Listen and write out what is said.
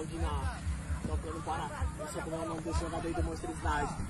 Claudina, só pra não parar. Não sei como é o nome desse jogador aí de monstruosidade.